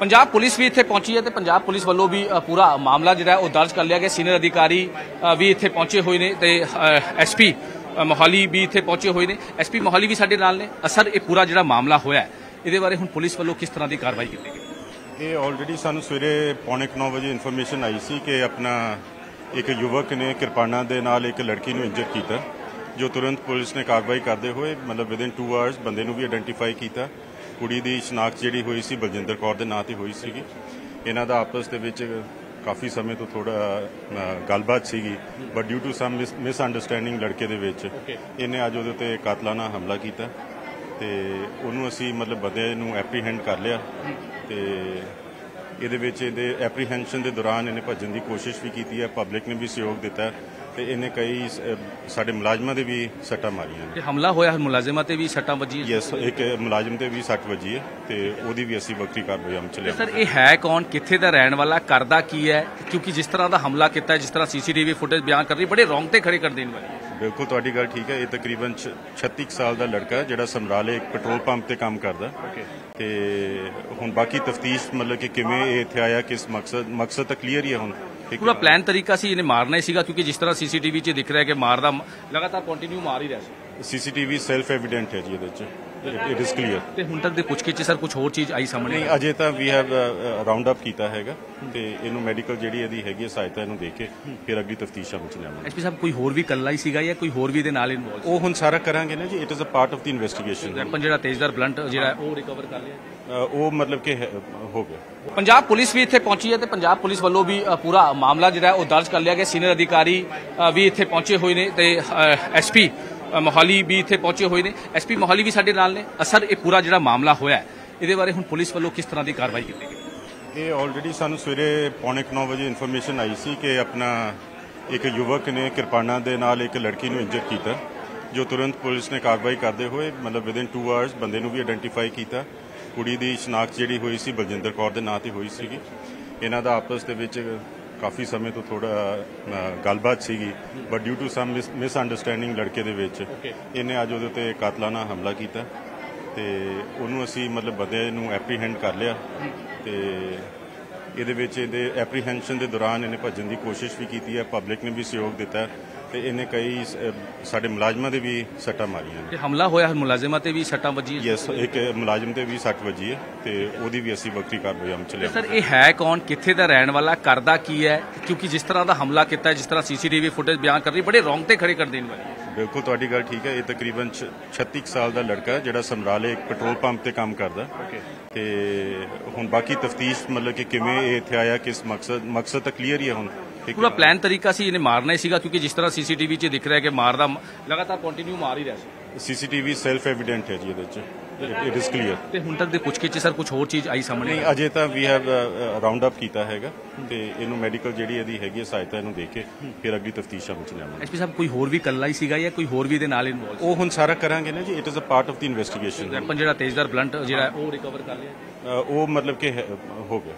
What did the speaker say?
Punjab police ਵੀ ਇੱਥੇ ਪਹੁੰਚੀ ਹੈ ਤੇ ਪੰਜਾਬ ਪੁਲਿਸ ਵੱਲੋਂ ਵੀ ਪੂਰਾ ਮਾਮਲਾ ਜਿਹੜਾ ਉਹ ਦਰਜ ਕਰ ਲਿਆ ਗਿਆ। ਸੀਨੀਅਰ ਅਧਿਕਾਰੀ ਵੀ ਇੱਥੇ ਪਹੁੰਚੇ ਹੋਏ ਨੇ ਤੇ ਐਸਪੀ ਮੋਹਾਲੀ ਵੀ ਇੱਥੇ ਪਹੁੰਚੇ ਹੋਏ ਨੇ। ਐਸਪੀ ਮੋਹਾਲੀ ਵੀ ਸਾਡੇ ਨਾਲ ਨੇ। ਅਸਰ ਇਹ ਪੂਰਾ ਜਿਹੜਾ ਮਾਮਲਾ ਹੋਇਆ ਇਹਦੇ ਬਾਰੇ ਹੁਣ ਪੁਲਿਸ ਵੱਲੋਂ ਕਿਸ ਤਰ੍ਹਾਂ ਦੀ ਕਾਰਵਾਈ ਕੀਤੀ ਗਈ? ਇਹ ਆਲਰੇਡੀ ਸਾਨੂੰ ਸਵੇਰੇ ਪੌਣੇ 9 ਵਜੇ ਇਨਫੋਰਮੇਸ਼ਨ ਆਈ ਸੀ ਕਿ ਆਪਣਾ ਇੱਕ ਯੁਵਕ ਨੇ ਕਿਰਪਾਨਾਂ ਦੇ ਨਾਲ ਇੱਕ ਲੜਕੀ ਨੂੰ ਇੰਜਰ ਕੀਤਾ, ਜੋ ਤੁਰੰਤ ਪੁਲਿਸ ਨੇ ਕਾਰਵਾਈ ਕਰਦੇ ਹੋਏ ਮਤਲਬ ਵਿਦਿਨ 2 ਆਵਰਸ ਬੰਦੇ ਨੂੰ ਵੀ ਆਇਡੈਂਟੀਫਾਈ ਕੀਤਾ। ਕੁੜੀ ਦੀ ਸ਼ਨਾਖਤ ਜਿਹੜੀ ਹੋਈ ਸੀ ਬਲਜਿੰਦਰ ਕੌਰ ਦੇ ਨਾਂ ਤੇ ਹੋਈ ਸੀਗੀ। ਇਹਨਾਂ ਦਾ ਆਪਸ ਦੇ ਵਿੱਚ ਕਾਫੀ ਸਮੇਂ ਤੋਂ ਥੋੜਾ ਗੱਲਬਾਤ ਸੀਗੀ but due to some misunderstanding ਲੜਕੇ ਦੇ ਵਿੱਚ ਇਹਨੇ ਅੱਜ ਉਹਦੇ ਉੱਤੇ ਕਾਤਲਾਨਾ ਹਮਲਾ ਕੀਤਾ। ਤੇ ਉਹਨੂੰ ਅਸੀਂ ਮਤਲਬ ਬੰਦੇ ਨੂੰ ਐਪਰੀਹੈਂਡ ਕਰ ਲਿਆ। ਤੇ ਇਹਦੇ ਵਿੱਚ ਇਹਦੇ ਐਪਰੀਹੈਂਸ਼ਨ ਦੇ ਦੌਰਾਨ ਇਹਨੇ ਭੱਜਣ ਦੀ ਕੋਸ਼ਿਸ਼ ਵੀ ਕੀਤੀ ਹੈ ਪਬਲਿਕ ਨੇ ਵੀ ਸਹਿਯੋਗ ਦਿੱਤਾ। ਤੇ ਇਹਨੇ ਕਈ ਸਾਡੇ ਮੁਲਾਜ਼ਮਾਂ ਦੇ ਵੀ ਸੱਟਾਂ ਮਾਰੀਆਂ ਨੇ। ਤੇ ਹਮਲਾ ਹੋਇਆ ਮੁਲਾਜ਼ਮਾਂ ਤੇ ਵੀ ਸੱਟਾਂ ਵੱਜੀਆਂ? ਯੈਸ ਇੱਕ ਮੁਲਾਜ਼ਮ ਤੇ ਵੀ ਸੱਟ ਵੱਜੀ ਹੈ ਤੇ ਉਹਦੀ ਵੀ ਅਸੀਂ ਵਕਤੀ ਕਾਰਵਾਈ ਅਮਲ ਚ ਤੇ ਸਰ ਇਹ ਹੈ ਕੌਣ? ਕਿੱਥੇ ਦਾ ਰਹਿਣ ਵਾਲਾ? ਕਰਦਾ ਕੀ ਹੈ? ਕਿਉਂਕਿ ਜਿਸ ਤਰ੍ਹਾਂ ਦਾ ਹਮਲਾ ਕੀਤਾ ਹੈ ਜਿਸ ਤਰ੍ਹਾਂ ਸੀਸੀਟੀਵੀ ਫੁਟੇਜ ਬਿਆਨ ਕਰ ਰਹੀ ਬੜੇ ਰੌਂਗਟੇ ਖੜੇ ਕਰ ਦੇਣ ਵਾਲੀ। ਬਿਲਕੁਲ ਤੁਹਾਡੀ ਗੱਲ ਠੀਕ ਹੈ। ਇਹ ਤਕਰੀਬਨ ਛ- 36 ਕੁ ਸਾਲ ਦਾ ਲੜਕਾ ਹੈ ਜਿਹੜਾ ਸਮਰਾਲੇ ਇੱਕ ਪੈਟਰੋਲ ਪੰਪ ਤੇ ਕੰਮ ਕਰਦਾ ਤੇ ਹੁਣ ਬਾਕੀ ਤਫਤੀਸ਼ ਮਤਲਬ ਕਿ ਕਿਵੇਂ ਇਹ ਇੱਥੇ ਆਇਆ ਕਿਸ ਮਕਸਦ ਮਕਸਦ ਤਾਂ ਕਲੀਅਰ ਹੀ ਹੈ ਹੁਣ। ਪੂਰਾ ਹੈ। ਪਲਾਨ ਤਰੀਕਾ ਸੀ ਇਹਨੇ ਮਾਰਨਾ ਹੀ ਸੀਗਾ, ਕਿਉਂਕਿ ਜਿਸ ਤਰ੍ਹਾਂ ਸੀਸੀਟੀਵੀ 'ਚ ਦਿਖ ਰਿਹਾ ਕਿ ਮਾਰਦਾ ਲਗਾਤਾਰ ਕੰਟੀਨਿਊ ਮਾਰ ਹੀ ਰਿਹਾ ਸੀ ਸੀਸੀਟੀਵੀ ਸੈਲਫ ਐਵੀਡੈਂਟ ਹੈ ਜੀ ਇਹਦੇ ਚ ਇਟ ਇਜ਼ ਕਲੀਅਰ ਤੇ ਹੁਣ ਤੱਕ ਦੇ ਪੁੱਛਕੇ 'ਚ ਸਰ ਕੁਝ ਹੋਰ ਚੀਜ਼ ਆਈ ਸਾਹਮਣੇ? ਨਹੀਂ ਅਜੇ ਤਾਂ ਵੀ ਹੈਵ ਰਾਉਂਡ ਅਪ ਕੀਤਾ ਹੈਗਾ ਤੇ ਇਹਨੂੰ ਮੈਡੀਕਲ ਜਿਹੜੀ ਇਹਦੀ ਹੈਗੀ ਹੈ ਸਹਾਇਤਾ ਇਹਨੂੰ ਦੇ ਕੇ ਫਿਰ ਅਗਲੀ ਤਫਤੀਸ਼ ਅਮਲ ਚ ਲਿਆਵਾਂਗੇ। ਐਸਪੀ ਸਾਹਿਬ ਕੋਈ ਹੋਰ ਵੀ ਕੱਲਾ ਹੀ ਸੀਗਾ ਜਾਂ ਕੋਈ ਹੋਰ ਵੀ ਇਹਦੇ ਨਾਲ ਇਨਵੋਲਵ ਉਹ ਹੁਣ ਸਾਰਾ ਕਰਾਂਗੇ ਨਾ ਜੀ it is a part of the investigation weapon ਜਿਹੜਾ ਤੇਜ਼ਦਾਰ ਬਲੰਟ ਜਿਹੜਾ ਉਹ ਰਿਕਵਰ ਕਰ ਲਿਆ। ਉਹ ਮਤਲਬ ਕਿ ਹੈ- ਗਿਆ। ਪੰਜਾਬ ਪੁਲਿਸ ਵੀ ਇੱਥੇ ਪਹੁੰਚੀ ਹੈ ਤੇ ਪੰਜਾਬ ਪੁਲਿਸ ਵੱਲੋਂ ਵੀ ਪੂਰਾ ਮਾਮਲਾ ਜਿਹੜਾ ਉਹ ਦਰਜ ਕਰ ਲਿਆ ਗਿਆ। ਸੀਨੀਅਰ ਅਧਿਕਾਰੀ ਵੀ ਇੱਥੇ ਪਹੁੰਚੇ ਹੋਏ ਨੇ ਤੇ ਐਸਪੀ ਮੋਹਾਲੀ ਵੀ ਇੱਥੇ ਪਹੁੰਚੇ ਹੋਏ ਨੇ। ਐਸਪੀ ਮੋਹਾਲੀ ਵੀ ਸਾਡੇ ਨਾਲ ਨੇ। ਅਸਰ ਇਹ ਪੂਰਾ ਜਿਹੜਾ ਮਾਮਲਾ ਹੋਇਆ ਇਹਦੇ ਬਾਰੇ ਹੁਣ ਪੁਲਿਸ ਵੱਲੋਂ ਕਿਸ ਤਰ੍ਹਾਂ ਦੀ ਕਾਰਵਾਈ ਕੀਤੀ ਗਈ? ਇਹ ਆਲਰੇਡੀ ਸਾਨੂੰ ਸਵੇਰੇ ਪੌਣੇ 9 ਵਜੇ ਇਨਫੋਰਮੇਸ਼ਨ ਆਈ ਸੀ ਕਿ ਆਪਣਾ ਇੱਕ ਯੁਵਕ ਨੇ ਕਿਰਪਾਨਾਂ ਦੇ ਨਾਲ ਇੱਕ ਲੜਕੀ ਨੂੰ ਇੰਜਰ ਕੀਤਾ, ਜੋ ਤੁਰੰਤ ਪੁਲਿਸ ਨੇ ਕਾਰਵਾਈ ਕਰਦੇ ਹੋਏ, ਮਤਲਬ ਵਿਦਿਨ 2 ਆਵਰਸ ਬੰਦੇ ਨੂੰ ਵੀ ਆਇਡੈਂਟੀਫਾਈ ਕੀਤਾ। ਕੁੜੀ ਦੀ ਸ਼ਨਾਖਤ ਜਿਹੜੀ ਹੋਈ ਸੀ ਬਲਜਿੰਦਰ ਕੌਰ ਦੇ ਨਾਂ ਤੇ ਹੋਈ ਸੀਗੀ। ਇਹਨਾਂ ਦਾ ਆਪਸ ਦੇ ਵਿੱਚ ਕਾਫੀ ਸਮੇਂ ਤੋਂ ਥੋੜਾ ਗੱਲਬਾਤ ਸੀਗੀ but due to some misunderstanding ਲੜਕੇ ਦੇ ਵਿੱਚ ਇਹਨੇ ਅੱਜ ਉਹਦੇ ਉੱਤੇ ਕਾਤਲਾਨਾ ਹਮਲਾ ਕੀਤਾ ਤੇ ਉਹਨੂੰ ਅਸੀਂ ਮਤਲਬ ਬੰਦੇ ਨੂੰ ਐਪਰੀਹੈਂਡ ਕਰ ਲਿਆ ਤੇ ਇਹਦੇ ਵਿੱਚ ਇਹਦੇ ਐਪਰੀਹੈਂਸ਼ਨ ਦੇ ਦੌਰਾਨ ਇਹਨੇ ਭੱਜਣ ਦੀ ਕੋਸ਼ਿਸ਼ ਵੀ ਕੀਤੀ ਹੈ ਪਬਲਿਕ ਨੇ ਵੀ ਸਹਿਯੋਗ ਦਿੱਤਾ ਤੇ ਇਹਨੇ ਕਈ ਸਾਡੇ ਮੁਲਾਜ਼ਮਾਂ ਦੇ ਵੀ ਸੱਟਾਂ ਮਾਰੀਆਂ ਨੇ। ਤੇ ਹਮਲਾ ਹੋਇਆ ਮੁਲਾਜ਼ਮਾਂ ਤੇ ਵੀ ਸੱਟਾਂ ਵੱਜੀਆਂ? ਯੈਸ ਇੱਕ ਮੁਲਾਜ਼ਮ ਤੇ ਵੀ ਸੱਟ ਵੱਜੀ ਹੈ ਤੇ ਉਹਦੀ ਵੀ ਅਸੀਂ ਵਕਤੀ ਕਾਰਵਾਈ ਅਮਲ ਚ ਲਿਆਵਾਂਗੇ ਸਰ ਇਹ ਹੈ ਕੌਣ? ਕਿੱਥੇ ਦਾ ਰਹਿਣ ਵਾਲਾ? ਕਰਦਾ ਕੀ ਹੈ? ਕਿਉਂਕਿ ਜਿਸ ਤਰ੍ਹਾਂ ਦਾ ਹਮਲਾ ਕੀਤਾ ਜਿਸ ਤਰ੍ਹਾਂ ਸੀਸੀਟੀਵੀ ਫੁਟੇਜ ਬਿਆਨ ਕਰ ਰਹੀ ਬੜੇ ਰੌਂਗਟੇ ਖੜੇ ਕਰ ਦੇਣ ਵਾਲੀ। ਬਿਲਕੁਲ ਤੁਹਾਡੀ ਗੱਲ ਠੀਕ ਹੈ। ਇਹ ਤਕਰੀਬਨ ਛ- 36 ਕੁ ਸਾਲ ਦਾ ਲੜਕਾ ਜਿਹੜਾ ਸਮਰਾਲੇ ਇੱਕ ਪੈਟਰੋਲ ਪੰਪ ਤੇ ਕੰਮ ਕਰਦਾ ਤੇ ਹੁਣ ਬਾਕੀ ਤਫਤੀਸ਼ ਮਤਲਬ ਕਿ ਕਿਵੇਂ ਇਹ ਇੱਥੇ ਆਇਆ ਕਿਸ ਮਕਸਦ ਮਕਸਦ ਤਾਂ ਕਲੀਅਰ ਹੀ ਹੈ ਹੁਣ? ਪੂਰਾ। ਪਲਾਨ ਤਰੀਕਾ ਸੀ ਇਹਨੇ ਮਾਰਨਾ ਹੀ ਸੀਗਾ ਕਿਉਂਕਿ ਜਿਸ ਤਰ੍ਹਾਂ ਸੀਸੀਟੀਵੀ 'ਚ ਦਿਖ ਰਿਹਾ ਕਿ ਮਾਰਦਾ ਲਗਾਤਾਰ ਕੰਟੀਨਿਊ ਮਾਰ ਹੀ ਰਿਹਾ ਸੀ। ਸੀਸੀਟੀਵੀ ਸੈਲਫ ਐਵੀਡੈਂਟ ਹੈ ਜੀ ਇਹਦੇ ਚ। ਇਟ ਇਜ਼ ਕਲੀਅਰ ਤੇ ਹੁਣ ਤੱਕ ਦੇ ਪੁੱਛਕੇ 'ਚ ਸਰ ਕੁਝ ਹੋਰ ਚੀਜ਼ ਆਈ ਸਾਹਮਣੇ? ਨਹੀਂ ਅਜੇ ਤਾਂ ਵੀ ਹੈਵ ਰਾਉਂਡ ਅਪ ਕੀਤਾ ਹੈਗਾ। ਤੇ ਇਹਨੂੰ ਮੈਡੀਕਲ ਜਿਹੜੀ ਇਹਦੀ ਹੈਗੀ ਹੈ ਸਹਾਇਤਾ ਇਹਨੂੰ ਦੇ ਕੇ ਫਿਰ ਅਗਲੀ ਤਫਤੀਸ਼ ਅਮਲ ਚ ਲਿਆਵਾਂਗੇ ਐਸਪੀ ਸਾਹਿਬ ਕੋਈ ਹੋਰ ਵੀ ਕੱਲਾ ਹੀ ਸੀਗਾ ਜਾਂ ਕੋਈ ਹੋਰ ਵੀ ਇਹਦੇ ਨਾਲ ਇਨਵੋਲਵ ਉਹ ਹੁਣ ਸਾਰਾ ਕਰਾਂਗੇ ਨਾ ਜੀ it is a part of the investigation weapon ਜਿਹੜਾ ਤੇਜ਼ਦਾਰ ਬਲੰਟ ਜਿਹੜਾ ਉਹ ਰਿਕਵਰ ਕਰ ਲਿਆ? ਉਹ ਮਤਲਬ ਕਿ ਹੋ ਗਿਆ।